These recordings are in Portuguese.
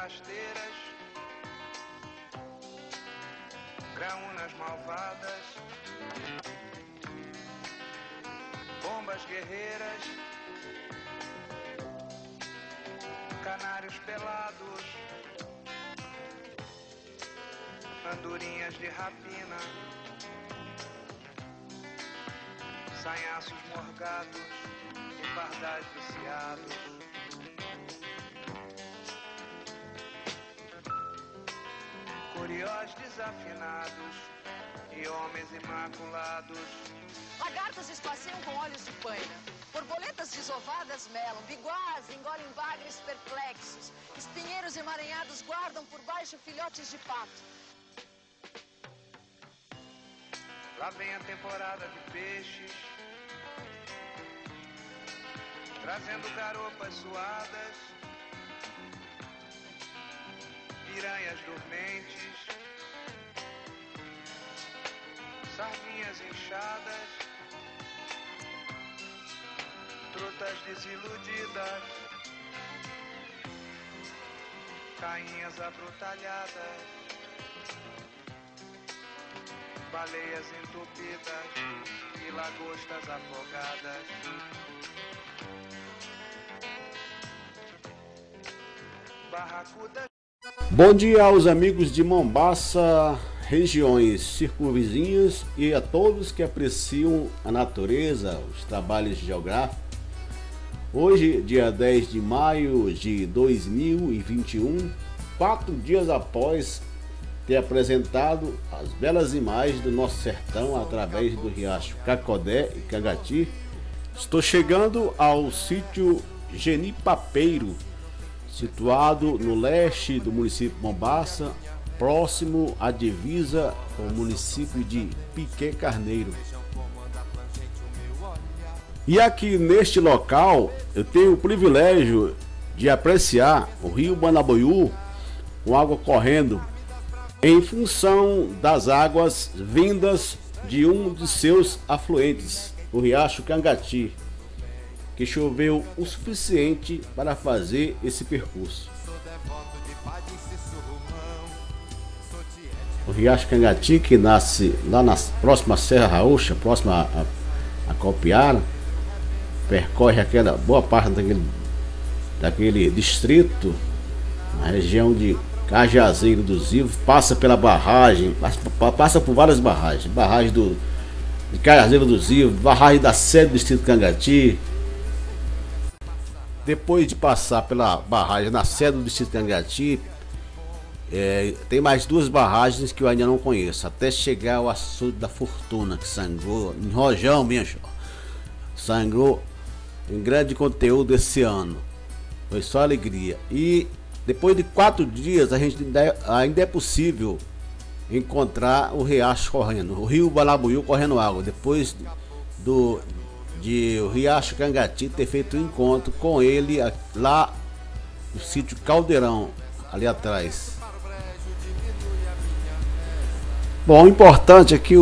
rasteiras, graúnas malvadas, bombas guerreiras, canários pelados, andorinhas de rapina, sanhaços morgados e pardais viciados. Curiós desafinados e homens imaculados. Lagartas espaciam com olhos de paina. Borboletas desovadas melam. Biguás engolem bagres perplexos. Espinheiros emaranhados guardam por baixo filhotes de pato. Lá vem a temporada de peixes, trazendo garopas suadas, piranhas dormentes, sardinhas inchadas, trutas desiludidas, cainhas abrutalhadas baleias entupidas e lagostas afogadas. Barracudas. Bom dia aos amigos de Mombaça, regiões circunvizinhas e a todos que apreciam a natureza, os trabalhos geográficos. Hoje, dia 10 de maio de 2021, quatro dias após ter apresentado as belas imagens do nosso sertão através do riacho Cacodé e Cagati, estou chegando ao sítio Genipapeiro, situado no leste do município de Mombaça, próximo à divisa com o município de Piquet Carneiro. E aqui neste local eu tenho o privilégio de apreciar o rio Banaboiú com água correndo em função das águas vindas de um de seus afluentes, o riacho Cangati, que choveu o suficiente para fazer esse percurso. O riacho Cangati, que nasce lá na próxima Serra Raúcha, próxima a, a Copiara, percorre aquela boa parte daquele, daquele distrito, na região de Cajazeiro dos Ivos, passa pela barragem, passa, por várias barragens. Barragem do, de Cajazeiro dos Ivos, barragem da sede do Distrito Cangati. Depois de passar pela barragem na sede do Distrito Cangati, é, tem mais duas barragens que eu ainda não conheço, até chegar ao açude da Fortuna, que sangrou em Rojão, bicho. Sangrou em grande conteúdo esse ano. Foi só alegria. E depois de quatro dias, a gente ainda é, ainda é possível encontrar o riacho correndo, o rio Balabuiú correndo água. Depois do de o riacho Cangati ter feito um encontro com ele lá no sítio Caldeirão, ali atrás. Bom, o importante aqui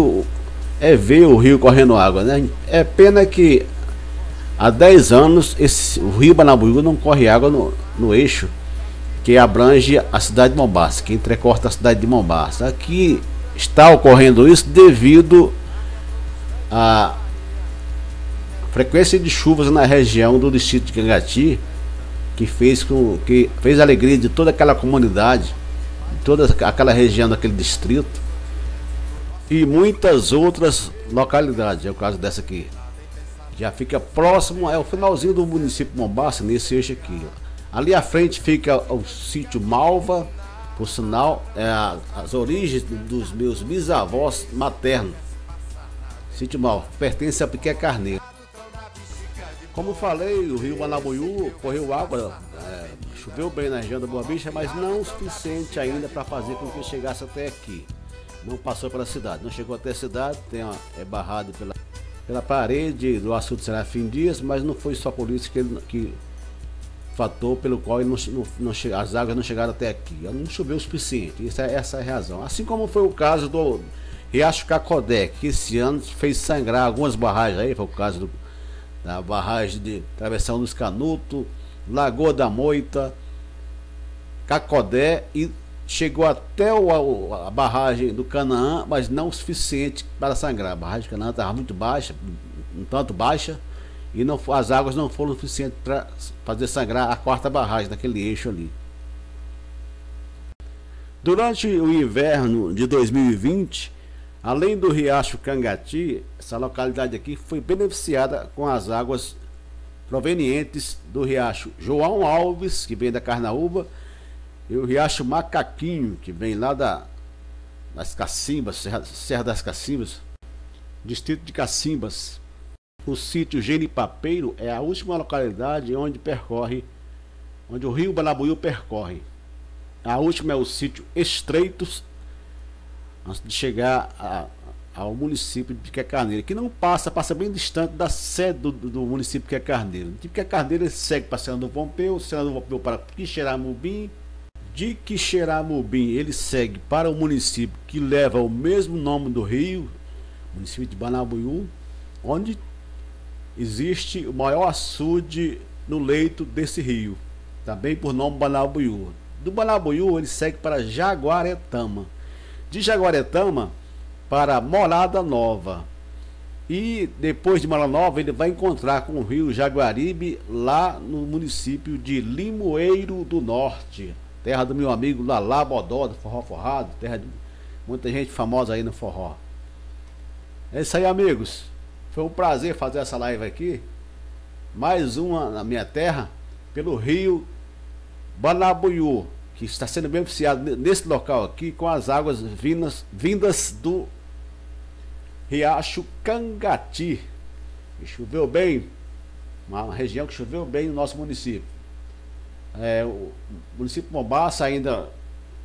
é, é ver o rio correndo água, né? É pena que há 10 anos esse, o rio Banabuiú não corre água no, no eixo que abrange a cidade de Mombasa, que entrecorta a cidade de Mombasa. Aqui está ocorrendo isso devido à frequência de chuvas na região do distrito de Cangati, que fez com que fez a alegria de toda aquela comunidade, de toda aquela região daquele distrito e muitas outras localidades. É o caso dessa aqui. Já fica próximo, é o finalzinho do município de Mombasa, nesse eixo aqui. Ali à frente fica o sítio Malva, por sinal, é a, as origens dos meus bisavós maternos. Sítio Malva pertence a Piquet Carneiro. Como falei, o rio Manabuiú correu água, é, choveu bem na região da Boa Bicha, mas não o suficiente ainda para fazer com que chegasse até aqui. Não passou pela cidade, não chegou até a cidade, tem é barrado pela, pela parede do açude Serafim Dias, mas não foi só por isso que, ele, que fator pelo qual não, não, não, as águas não chegaram até aqui. Não choveu o suficiente. Isso é, essa é a razão. Assim como foi o caso do Riacho Cacodé, que esse ano fez sangrar algumas barragens aí, foi o caso do, da barragem de Travessão dos Canuto, Lagoa da Moita, Cacodé e chegou até o, a, a, barragem do Canaã, mas não o suficiente para sangrar. A barragem do Canaã estava muito baixa, um tanto baixa, e não, as águas não foram suficientes para fazer sangrar a quarta barragem daquele eixo ali. Durante o inverno de 2020, além do riacho Cangati, essa localidade aqui foi beneficiada com as águas provenientes do riacho João Alves, que vem da Carnaúba, e o riacho Macaquinho, que vem lá da, das Cacimbas, Serra, Serra das Cacimbas, distrito de Cacimbas. O sítio Genipapeiro é a última localidade onde percorre, onde o rio Banabuiú percorre. A última é o sítio Estreitos, antes de chegar a, ao município de Quecarneiro, que não passa, passa bem distante da sede do, do município de Quecarneiro. De Quecarneiro ele segue para Senador Pompeu, Senador Pompeu para Quixeramobim, de Quixeramobim ele segue para o município que leva o mesmo nome do rio, município de Banabuiú, onde existe o maior açude no leito desse rio, também por nome Banabuiú. Do Banabuiú ele segue para Jaguaretama. De Jaguaretama para Morada Nova. E depois de Morada Nova ele vai encontrar com o rio Jaguaribe lá no município de Limoeiro do Norte terra do meu amigo Lalá Bodó, do Forró Forrado, terra de muita gente famosa aí no forró. É isso aí, amigos. Foi um prazer fazer essa live aqui. Mais uma na minha terra, pelo rio Banabuiú, que está sendo beneficiado nesse local aqui com as águas vindas, vindas do Riacho Cangati. Que choveu bem, uma região que choveu bem no nosso município. É, o município de Mombaça ainda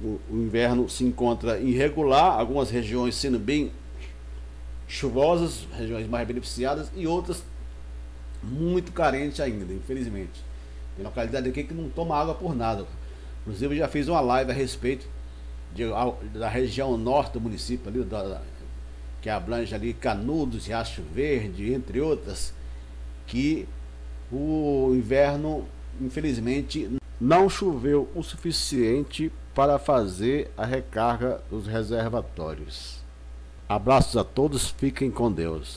o, o, inverno se encontra irregular, algumas regiões sendo bem chuvosas, regiões mais beneficiadas e outras muito carentes ainda, infelizmente. Tem localidade aqui que não toma água por nada. Inclusive já fiz uma live a respeito de, a, da região norte do município ali, da, que abrange ali Canudos, Riacho Verde, entre outras, que o inverno infelizmente não choveu o suficiente para fazer a recarga dos reservatórios. Abraços a todos, fiquem com Deus.